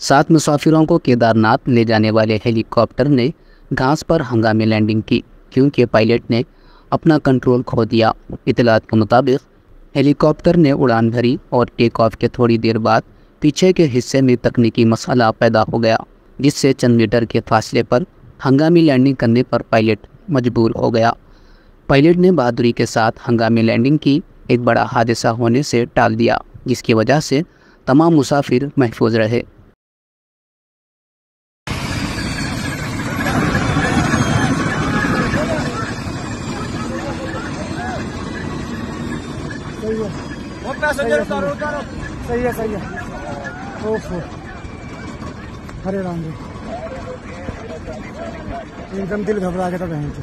सात मुसाफिरों को केदारनाथ ले जाने वाले हेलीकॉप्टर ने घास पर हंगामी लैंडिंग की, क्योंकि पायलट ने अपना कंट्रोल खो दिया। इतलात के मुताबिक, हेलीकॉप्टर ने उड़ान भरी और टेक ऑफ़ के थोड़ी देर बाद पीछे के हिस्से में तकनीकी मसला पैदा हो गया, जिससे चंद मीटर के फासले पर हंगामी लैंडिंग करने पर पायलट मजबूर हो गया। पायलट ने बहादुरी के साथ हंगामी लैंडिंग की, एक बड़ा हादसा होने से टाल दिया, जिसकी वजह से तमाम मुसाफिर महफूज रहे। सही है। वो पैसेंजर उतारो उतारो। सही है सही है। ओफो। हरे राम जी एकदम दिल घबरा के था बहन से